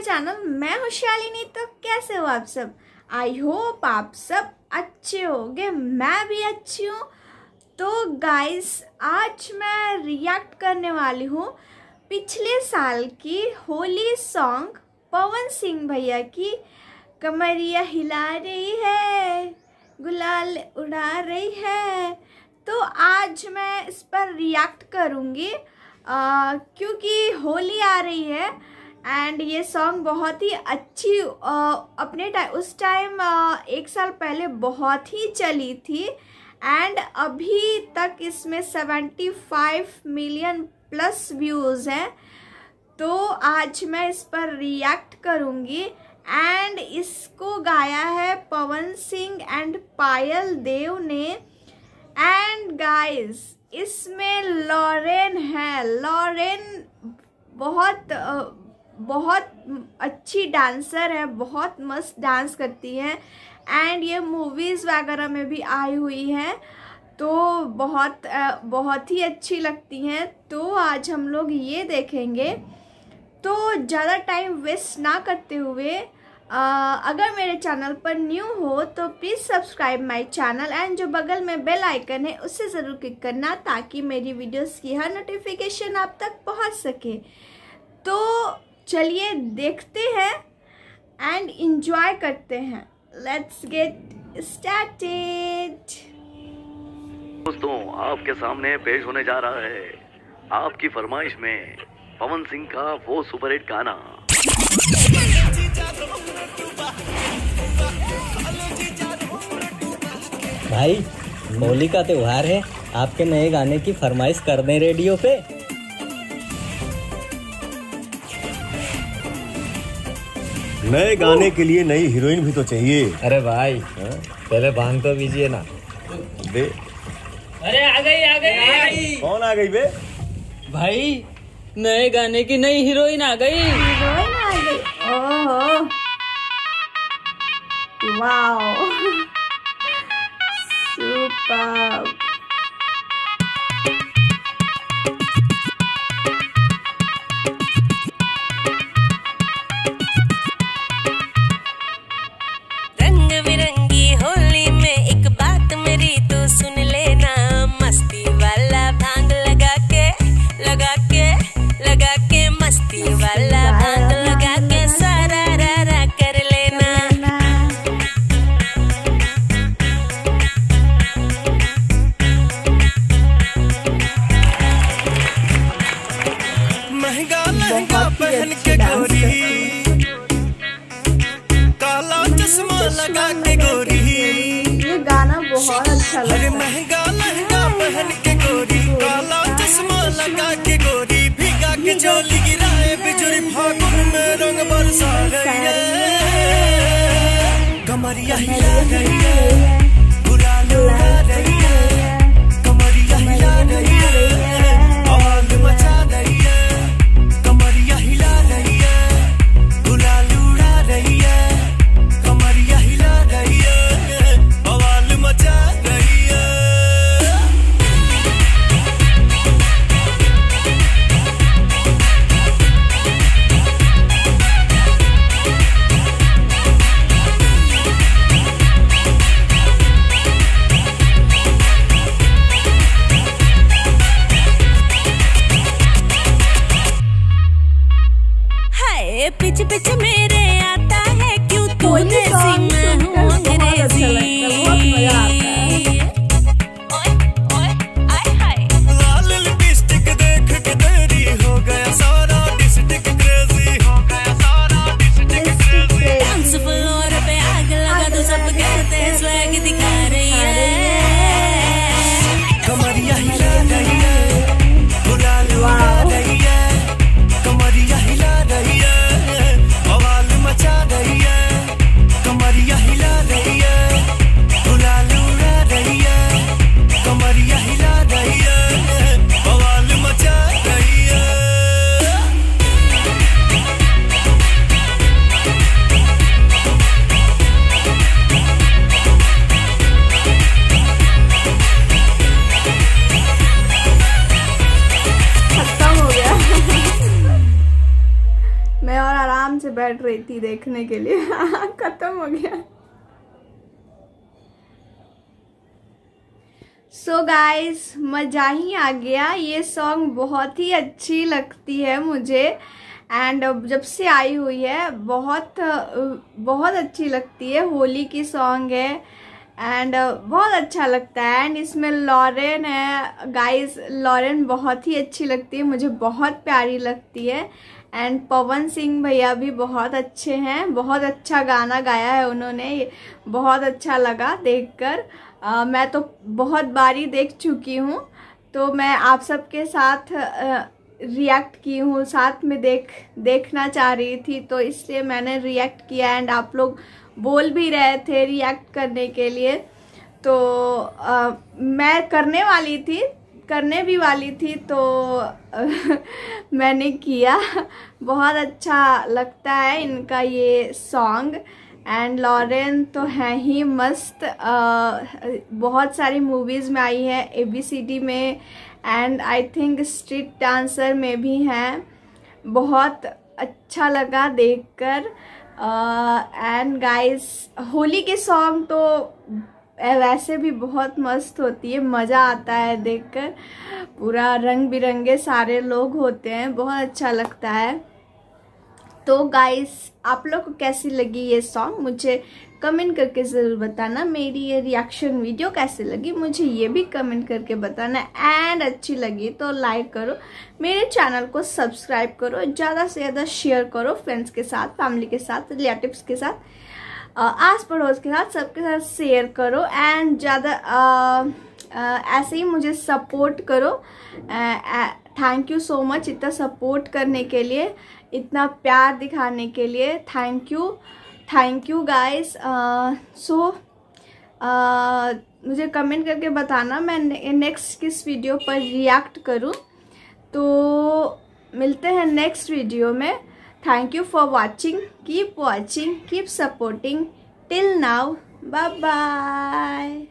Channel मैं हूँ शालिनी तो कैसे हो आप सब? आई होप आप सब अच्छे होगे, मैं भी अच्छी हूँ। तो गाइस आज मैं रिएक्ट करने वाली हूँ पिछले साल की होली सॉन्ग पवन सिंह भैया की, कमरिया हिला रही है, गुलाल उड़ा रही है। तो आज मैं इस पर रिएक्ट करूँगी क्योंकि होली आ रही है एंड ये सॉन्ग बहुत ही अच्छी uh, अपने टाइम उस टाइम एक साल पहले बहुत ही चली थी। एंड अभी तक इसमें seventy five million plus views हैं। तो आज मैं इस पर रिएक्ट करूँगी। एंड इसको गाया है पवन सिंह एंड पायल देव ने। एंड गाइस इसमें लॉरेन है। लॉरेन बहुत बहुत अच्छी डांसर है, बहुत मस्त डांस करती हैं एंड ये मूवीज़ वगैरह में भी आई हुई हैं। तो बहुत बहुत ही अच्छी लगती हैं। तो आज हम लोग ये देखेंगे। तो ज़्यादा टाइम वेस्ट ना करते हुए अगर मेरे चैनल पर न्यू हो तो please subscribe my channel and जो बगल में बेल आइकन है उसे ज़रूर क्लिक करना ताकि मेरी वीडियोस की हर नोटिफिकेशन आप तक पहुँच सके। तो चलिए देखते हैं एंड इंजॉय करते हैं। लेट्स गेट स्टार्टेड दोस्तों आपके सामने पेश होने जा रहा है आपकी फरमाइश में पवन सिंह का वो सुपरहिट गाना। भाई होली का त्योहार है आपके नए गाने की फरमाइश कर दें रेडियो पे। नए गाने के लिए नई हीरोइन भी तो चाहिए। अरे भाई पहले भाँग तो बीजिए ना। बे। अरे आ गई आ गई आ गई। कौन आ गई बे? भाई नए गाने की नई हीरोइन आ गई। हीरोइन आ गई? ओहो। वाओ। सुपर। लगा के गोरी। ये गाना बहुत अच्छा अरे महँगा लहंगा पहन के गोरी। काला चश्मा लगा के गोरी। भीगा के चोली गिराए बिजुरी फागुन में रंग बरसा गई है। कमरिया हिला रही है। मेरे आता है क्यों तू देसी मैं हूँ अंग्रेज़ी रही थी देखने के लिए। खत्म हो गया। सो so गाइस मज़ा ही आ गया। ये सॉन्ग बहुत ही अच्छी लगती है मुझे। एंड जब से आई हुई है, बहुत बहुत अच्छी लगती है। होली की सॉन्ग है। एंड बहुत अच्छा लगता है। एंड इसमें लॉरेन है। गाइस लॉरेन बहुत ही अच्छी लगती है। मुझे बहुत प्यारी लगती है। एंड पवन सिंह भैया भी बहुत अच्छे हैं। बहुत अच्छा गाना गाया है उन्होंने। बहुत अच्छा लगा देखकर। मैं तो बहुत बारी देख चुकी हूँ। तो मैं आप सबके साथ रिएक्ट की हूँ। साथ में देख देखना चाह रही थी तो इसलिए मैंने रिएक्ट किया एंड आप लोग बोल भी रहे थे रिएक्ट करने के लिए। तो अ, मैं करने वाली थी। करने भी वाली थी तो मैंने किया। बहुत अच्छा लगता है इनका ये सॉन्ग एंड लॉरेन तो है ही मस्त। अ, बहुत सारी मूवीज़ में आई है ए बी सी डी में। And I think Street Dancer में भी हैं। बहुत अच्छा लगा देखकर। एंड गाइस होली के सॉन्ग तो वैसे भी बहुत मस्त होती है, मज़ा आता है देखकर। पूरा रंग बिरंगे सारे लोग होते हैं, बहुत अच्छा लगता है। तो गाइस आप लोग को कैसी लगी ये सॉन्ग मुझे कमेंट करके ज़रूर बताना। मेरी ये रिएक्शन वीडियो कैसी लगी, मुझे ये भी कमेंट करके बताना। एंड अच्छी लगी तो लाइक करो। मेरे चैनल को सब्सक्राइब करो, ज़्यादा से ज़्यादा शेयर करो फ्रेंड्स के साथ फैमिली के साथ रिलेटिव्स के साथ। आस पड़ोस के साथ सबके साथ शेयर करो एंड ज़्यादा ऐसे ही मुझे सपोर्ट करो। थैंक यू सो मच इतना सपोर्ट करने के लिए इतना प्यार दिखाने के लिए thank you thank you guys so मुझे कमेंट करके बताना मैं ने, नेक्स्ट किस वीडियो पर रिएक्ट करूँ। तो मिलते हैं नेक्स्ट वीडियो में। Thank you for watching. Keep watching. Keep supporting. Till now. Bye-bye.